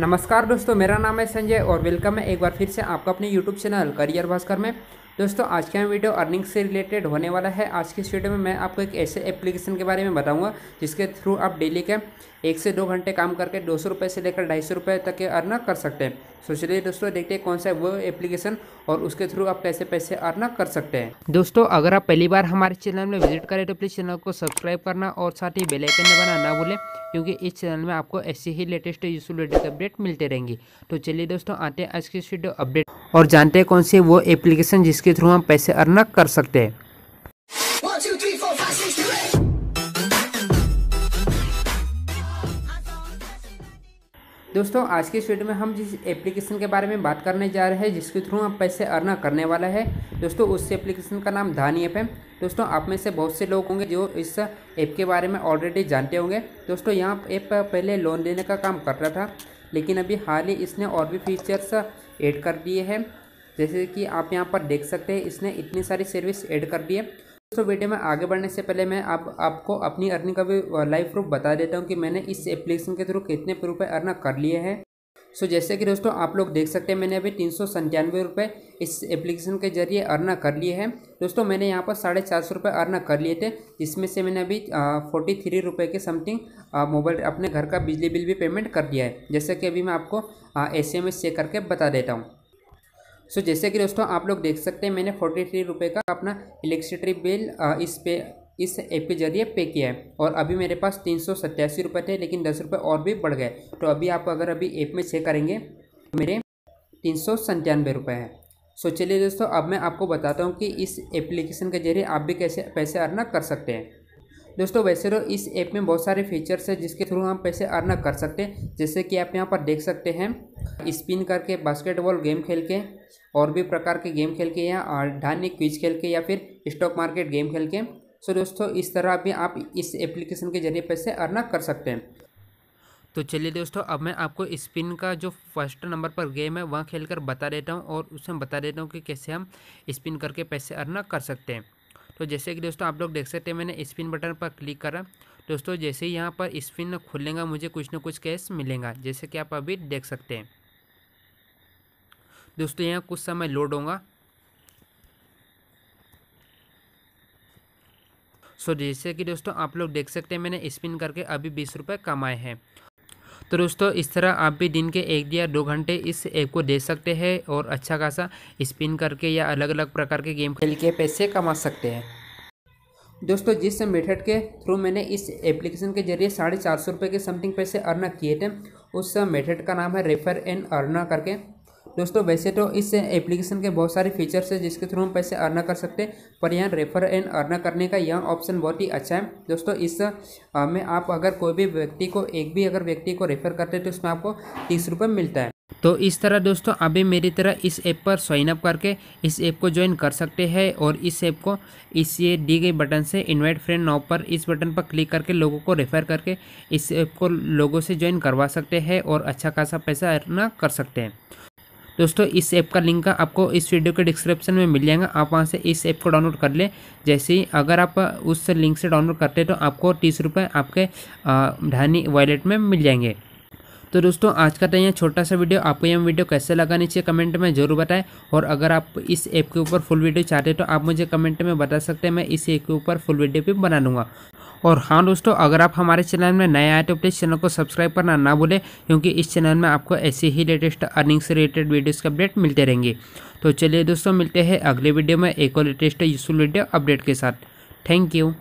नमस्कार दोस्तों, मेरा नाम है संजय और वेलकम है एक बार फिर से आपका अपने यूट्यूब चैनल करियर भास्कर में। दोस्तों, आज का वीडियो अर्निंग से रिलेटेड होने वाला है। आज की इस वीडियो में मैं आपको एक ऐसे एप्लीकेशन के बारे में बताऊँगा, जिसके थ्रू आप डेली के एक से दो घंटे काम करके दो सौ रुपये से लेकर ढाई सौ रुपये तक के अर्न कर सकते हैं। सो चलिए दोस्तों, देखते हैं कौन सा है वो एप्लीकेशन और उसके थ्रू आप कैसे पैसे अर्न कर सकते हैं। दोस्तों, अगर आप पहली बार हमारे चैनल में विज़िट करें तो प्लीज़ चैनल को सब्सक्राइब करना और साथ ही बेलाइकन दबाना ना भूलें, क्योंकि इस चैनल में आपको ऐसी ही लेटेस्ट यूजफुल अपडेट मिलते रहेंगी। तो चलिए दोस्तों, आते हैं आज की वीडियो अपडेट और जानते हैं कौन सी वो एप्लीकेशन जिसके थ्रू हम पैसे अर्न कर सकते हैं। दोस्तों आज के इस वीडियो में हम जिस एप्लीकेशन के बारे में बात करने जा रहे हैं जिसके थ्रू हम पैसे अर्न करने वाला है दोस्तों उस एप्लीकेशन का नाम धानी ऐप है। दोस्तों आप में से बहुत से लोग होंगे जो इस ऐप के बारे में ऑलरेडी जानते होंगे। दोस्तों यहाँ ऐप पहले लोन लेने का काम कर रहा था लेकिन अभी हाल ही इसने और भी फीचर्स ऐड कर दिए हैं। जैसे कि आप यहाँ पर देख सकते हैं, इसने इतनी सारी सर्विस ऐड कर दी है। दोस्तों वीडियो में आगे बढ़ने से पहले मैं आप आपको अपनी अर्निंग का भी लाइव प्रूफ बता देता हूँ कि मैंने इस एप्लीकेशन के थ्रू कितने रुपये अर्न कर लिए हैं। सो जैसे कि दोस्तों आप लोग देख सकते हैं मैंने अभी तीन सौ संतानवे रुपये इस एप्लीकेशन के ज़रिए अर्न कर लिए हैं। दोस्तों मैंने यहाँ पर साढ़े चार सौ रुपये अर्न कर लिए थे जिसमें से मैंने अभी फोर्टी थ्री रुपये के समथिंग मोबाइल अपने घर का बिजली बिल भी पेमेंट कर दिया है। जैसे कि अभी मैं आपको एस एम एस चेक करके बता देता हूँ। सो so, जैसे कि दोस्तों आप लोग देख सकते हैं मैंने फोर्टी थ्री रुपये का अपना इलेक्ट्रिसिटी बिल इस पे इस ऐप के ज़रिए पे किया है। और अभी मेरे पास तीन सौ सत्तासी रुपये थे, लेकिन दस रुपये और भी बढ़ गए। तो अभी आप अगर अभी ऐप में चेक करेंगे तो मेरे तीन सौ संतानवे रुपये हैं। सो चलिए दोस्तों, अब मैं आपको बताता हूँ कि इस एप्लीकेशन के ज़रिए आप भी कैसे पैसे अर्न कर सकते हैं। दोस्तों, वैसे तो इस ऐप में बहुत सारे फीचर्स हैं जिसके थ्रू हम पैसे अर्न कर सकते हैं। जैसे कि आप यहाँ पर देख सकते हैं स्पिन करके बास्केटबॉल गेम खेल के, और भी प्रकार के गेम खेल के या ढानी क्विज खेल के या फिर स्टॉक मार्केट गेम खेल के। सो दोस्तों, इस तरह भी आप इस एप्लीकेशन के ज़रिए पैसे अर्न कर सकते हैं। तो चलिए दोस्तों, अब मैं आपको स्पिन का जो फ़र्स्ट नंबर पर गेम है, वहाँ खेल कर बता देता हूँ और उसमें बता देता हूँ कि कैसे हम स्पिन करके पैसे अर्न कर सकते हैं। तो जैसे कि दोस्तों, आप लोग देख सकते हैं, मैंने स्पिन बटन पर क्लिक करा। दोस्तों, जैसे ही यहाँ पर स्पिन खुलेगा, मुझे कुछ ना कुछ कैश मिलेगा, जैसे कि आप अभी देख सकते हैं। दोस्तों, यहाँ कुछ समय लोड होगा। सो जैसे कि दोस्तों आप लोग देख सकते हैं, मैंने स्पिन करके अभी बीस रुपये कमाए हैं। तो दोस्तों, इस तरह आप भी दिन के एक या दो घंटे इस ऐप को दे सकते हैं और अच्छा खासा स्पिन करके या अलग अलग प्रकार के गेम खेल के पैसे कमा सकते हैं। दोस्तों, जिस मेथड के थ्रू मैंने इस एप्लीकेशन के ज़रिए साढ़े चार सौ रुपये के समथिंग पैसे अर्न किए थे, उस मेथड का नाम है रेफर एंड अर्ना करके। दोस्तों, वैसे तो इस एप्लीकेशन के बहुत सारे फीचर्स है जिसके थ्रू हम पैसे अर्न कर सकते हैं, पर यहाँ रेफर एंड अर्न करने का यह ऑप्शन बहुत ही अच्छा है। दोस्तों, इस में आप अगर कोई भी व्यक्ति को, एक भी अगर व्यक्ति को रेफर करते हैं तो उसमें आपको तीस रुपये मिलता है। तो इस तरह दोस्तों, अभी मेरी तरह इस ऐप पर साइन अप करके इस ऐप को ज्वाइन कर सकते हैं और इस ऐप को इस ये दी गई बटन से इनवाइट फ्रेंड नाउ पर इस बटन पर क्लिक करके लोगों को रेफर करके इस ऐप को लोगों से ज्वाइन करवा सकते हैं और अच्छा खासा पैसा अर्न कर सकते हैं। दोस्तों, इस ऐप का लिंक आपको इस वीडियो के डिस्क्रिप्शन में मिल जाएगा। आप वहाँ से इस ऐप को डाउनलोड कर लें। जैसे ही अगर आप उस लिंक से डाउनलोड करते हैं तो आपको तीस रुपये आपके ढानी वॉलेट में मिल जाएँगे। तो दोस्तों, आज का तो यह छोटा सा वीडियो। आपको यह वीडियो कैसे लगा नीचे कमेंट में ज़रूर बताएँ। और अगर आप इस ऐप के ऊपर फुल वीडियो चाहते हैं तो आप मुझे कमेंट में बता सकते हैं, मैं इस ऐप के ऊपर फुल वीडियो भी बना लूँगा। और हाँ दोस्तों, अगर आप हमारे चैनल में नए आए तो प्लीज़ चैनल को सब्सक्राइब करना ना भूलें, क्योंकि इस चैनल में आपको ऐसे ही लेटेस्ट अर्निंग से रिलेटेड वीडियोज़ के अपडेट मिलते रहेंगे। तो चलिए दोस्तों, मिलते हैं अगले वीडियो में एक और लेटेस्ट यूजफुल वीडियो अपडेट के साथ। Thank you.